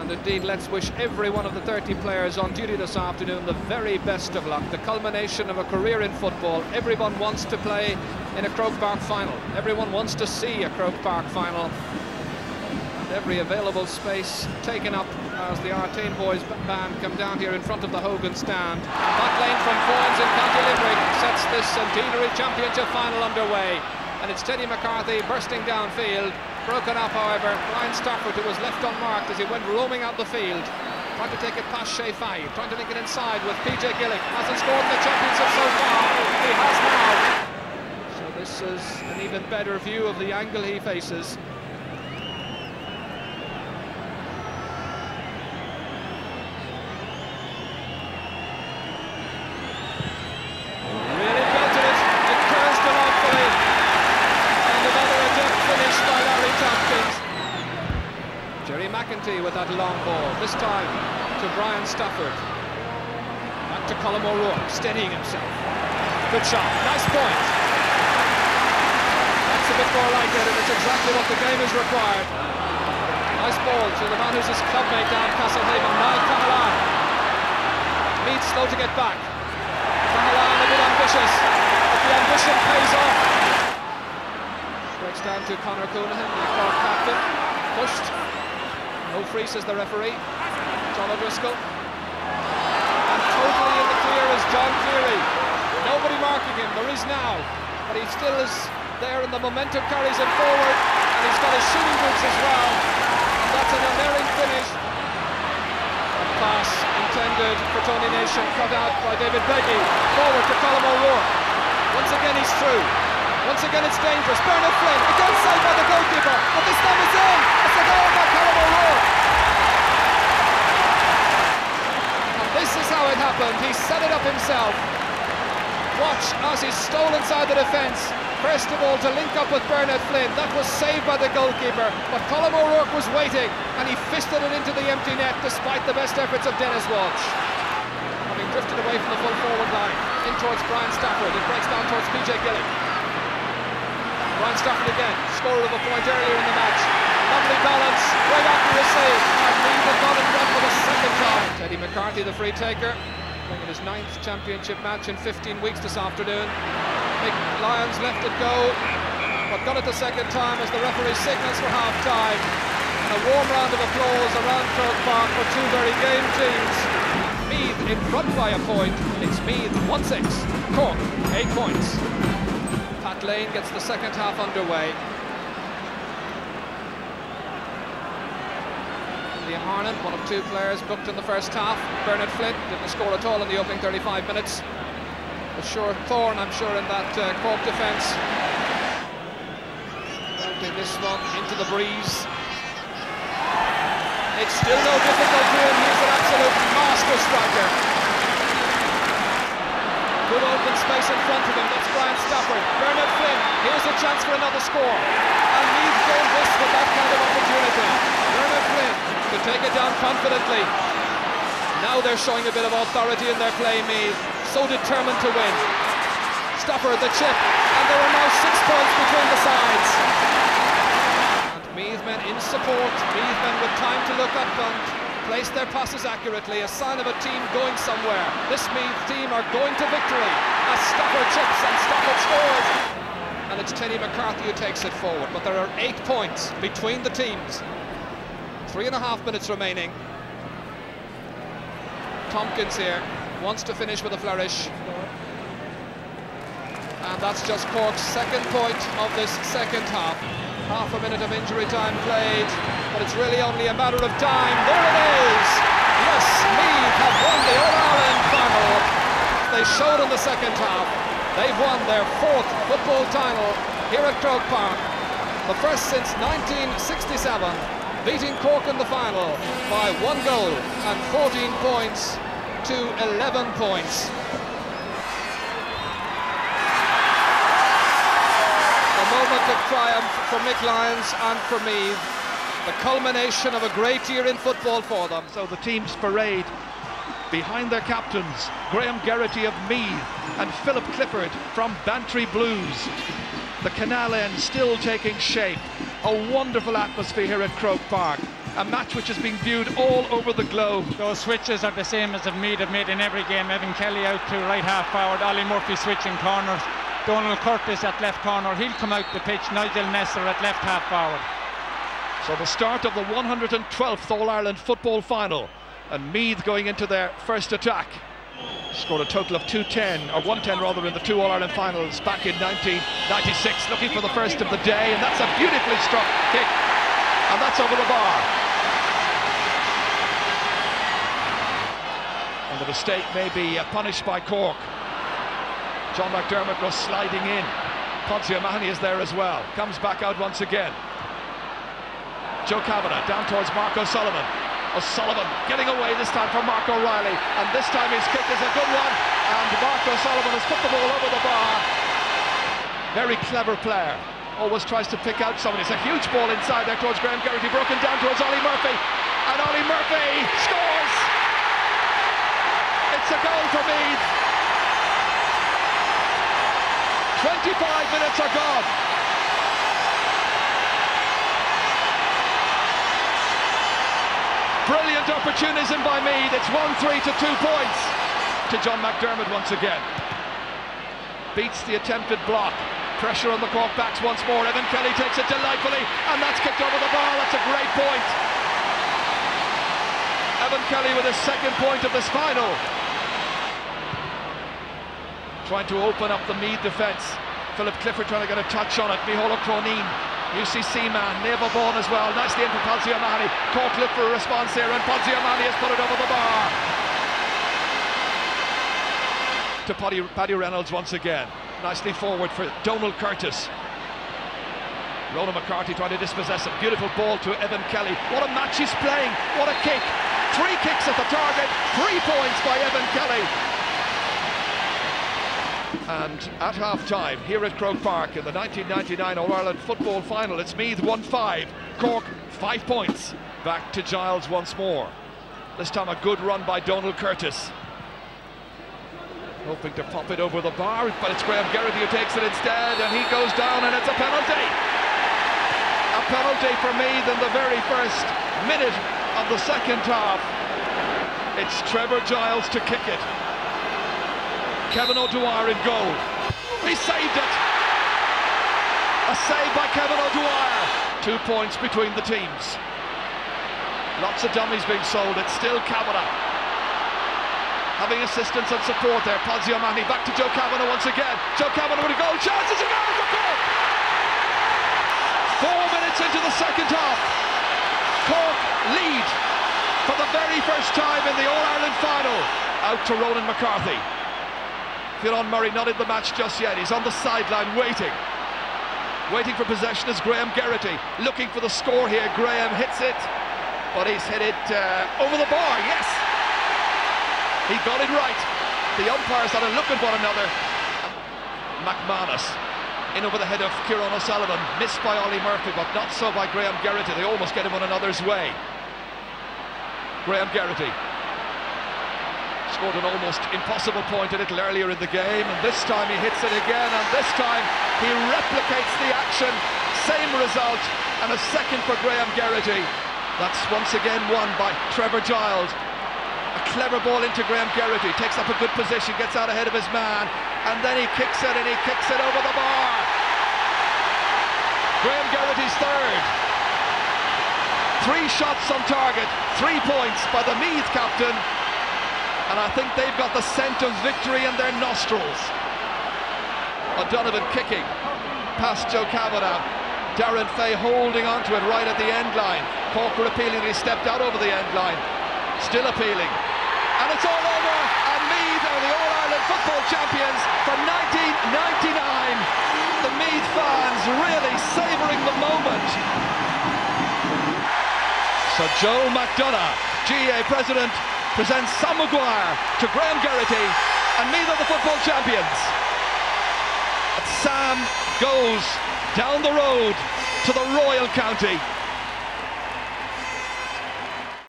And indeed, let's wish every one of the 30 players on duty this afternoon the very best of luck. The culmination of a career in football. Everyone wants to play in a Croke Park final. Everyone wants to see a Croke Park final. And every available space taken up as the Artane Boys band come down here in front of the Hogan stand. Pat Lane from Foynes in County Limerick sets this centenary championship final underway. And it's Teddy McCarthy bursting downfield. Broken up, however, Brian Stafford, who was left unmarked as he went roaming out the field. Trying to take it past Shea Fahy, trying to link it inside with PJ Gillick. Hasn't scored in the championship so far. He has now. So this is an even better view of the angle he faces. Really belted it. It curls delightfully. And another adept finish by Larry Tompkins. Gerry McEntee with that long ball. This time to Brian Stafford. Back to Colm O'Rourke, steadying himself. Good shot. Nice point. That's a bit more like it, and it's exactly what the game is required. Nice ball to the man who's his clubmate down Castlehaven, Niall Cahalane. Meath slow to get back. Cahalane a bit ambitious, but the ambition pays off. Breaks down to Conor Counihan, the Cork captain. Pushed. No free, says the referee. John O'Driscoll. And totally in the clear is John Cleary. Nobody marking him, there is now. But he still is there and the momentum carries him forward. And he's got his shooting boots as well. And that's an unerring finish. A pass intended for Tony Nation, cut out by David Beggy. Forward to Colm O'Rourke. Once again he's through. Once again it's dangerous. Bernard Flynn, again saved by the goalkeeper. But this time it's in. It's a goal by O'Rourke. And this is how it happened. He set it up himself. Watch as he stole inside the defence. First of all, to link up with Bernard Flynn. That was saved by the goalkeeper. But Colm O'Rourke was waiting, and he fisted it into the empty net despite the best efforts of Denis Walsh. Having drifted away from the full forward line, in towards Brian Stafford. It breaks down towards PJ Gillick. Brian Stafford again, scorer of a point earlier in the match. Lovely balance, great accuracy, and it done for the second time. Teddy McCarthy, the free taker, playing his ninth championship match in 15 weeks this afternoon. Mick Lyons left it go, but got it the second time as the referee signals for half time. And a warm round of applause around Croke Park for two very game teams. Meath in front by a point. It's Meath 1-6, Cork 8 points. Pat Lane gets the second half underway. Liam Harnan, one of two players booked in the first half. Bernard Flynn didn't score at all in the opening 35 minutes. A sure thorn, I'm sure, in that uh, Cork defence. Bumping this one into the breeze. It's still no difficulty, him. He's an absolute master striker. Good open space in front of him. That's Brian Stafford. Bernard Flynn. Here's a chance for another score. And Meath don't miss that kind of opportunity. Bernard Flynn to take it down confidently. Now they're showing a bit of authority in their play, Meath. So determined to win. Stafford the chip. And there are now six points between the sides. And Meath men in support. Meath men with time to look up and place their passes accurately, a sign of a team going somewhere. This Meath team are going to victory as Stafford chips and Stafford scores. And it's Teddy McCarthy who takes it forward, but there are eight points between the teams. Three and a half minutes remaining. Tompkins here wants to finish with a flourish. And that's just Cork's second point of this second half. Half a minute of injury time played, but it's really only a matter of time. There it is! Yes, Meath have won the All-Ireland final. They showed in the second half. They've won their fourth football title here at Croke Park. The first since 1967, beating Cork in the final by one goal and 14 points to 11 points. Moment triumph for Mick Lyons and for Meath. The culmination of a great year in football for them. So the team's parade behind their captains, Graham Geraghty of Meath and Philip Clifford from Bantry Blues. The canal end still taking shape. A wonderful atmosphere here at Croke Park. a match which has been viewed all over the globe. Those switches are the same as Meath have made in every game. Evan Kelly out to right half forward, Ollie Murphy switching corners, Donald Curtis at left corner, he'll come out the pitch, Nigel Nestor at left half forward. So the start of the 112th All-Ireland football final and Meath going into their first attack. Scored a total of 210, or 110 rather, in the two All-Ireland finals back in 1996, looking for the first of the day, and that's a beautifully struck kick, and that's over the bar. And the mistake may be uh, punished by Cork. John McDermott was sliding in. Podsy O'Mahony is there as well. Comes back out once again. Joe Kavanagh down towards Mark O'Sullivan. O'Sullivan getting away this time from Mark O'Reilly. And this time his kick is a good one. And Mark O'Sullivan has put the ball over the bar. Very clever player. Always tries to pick out someone. It's a huge ball inside there towards Graham Geraghty. Broken down towards Ollie Murphy. And Ollie Murphy scores! It's a goal for Meath. 25 minutes are gone. Brilliant opportunism by Meath. It's 1-3 to two points to John McDermott once again. Beats the attempted block. Pressure on the Cork backs once more. Evan Kelly takes it delightfully, and that's kicked over the bar. That's a great point. Evan Kelly with his second point of this final trying to open up the Meath defence. Philip Clifford trying to get a touch on it. Micheál Cronin, UCC man, Naval Vaughan as well. Nicely in for look for a response here, and O'Mahony has put it over the bar. To Paddy, Paddy Reynolds once again. Nicely forward for Donald Curtis. Ronan McCarthy trying to dispossess it. Beautiful ball to Evan Kelly. What a match he's playing. What a kick. Three kicks at the target. Three points by Evan Kelly. And at half-time, here at Croke Park in the 1999 All-Ireland football final, it's Meath 1-5, Cork 5 points. Back to Giles once more. This time a good run by Donald Curtis. Hoping to pop it over the bar, but it's Graham Geraghty who takes it instead, and he goes down, and it's a penalty. A penalty for Meath in the very first minute of the second half. It's Trevor Giles to kick it. Kevin O'Dwyer in goal. He saved it. A save by Kevin O'Dwyer. Two points between the teams. Lots of dummies being sold. It's still Kavanagh. Having assistance and support there. O'Mahony back to Joe Kavanagh once again. Joe Kavanagh with a goal chance. It's a goal. Four minutes into the second half. Cork lead for the very first time in the All-Ireland final. Out to Ronan McCarthy. Fionn Murray not in the match just yet. He's on the sideline waiting. Waiting for possession is Graham Geraghty. Looking for the score here. Graham hits it, but he's hit it uh, over the bar. Yes! He got it right. The umpires had a look at one another. McManus in over the head of Kieran O'Sullivan. Missed by Ollie Murphy, but not so by Graham Geraghty. They almost get him on another's way. Graham Geraghty scored an almost impossible point a little earlier in the game and this time he hits it again and this time he replicates the action. Same result and a second for Graham Geraghty that's once again won by Trevor Giles. A clever ball into Graham Geraghty takes up a good position gets out ahead of his man and then he kicks it and he kicks it over the bar. Graham Geraghty's third. Three shots on target three points by the Meath captain and I think they've got the scent of victory in their nostrils. O'Donovan kicking past Joe Kavanagh. Darren Fay holding onto it right at the end line. Corker appealing, he stepped out over the end line. Still appealing. And it's all over, and Meath are the All-Ireland football champions from 1999. The Meath fans really savouring the moment. So Joe McDonagh, GA president, presents Sam Maguire to Graham Geraghty and are the football champions. Sam goes down the road to the Royal County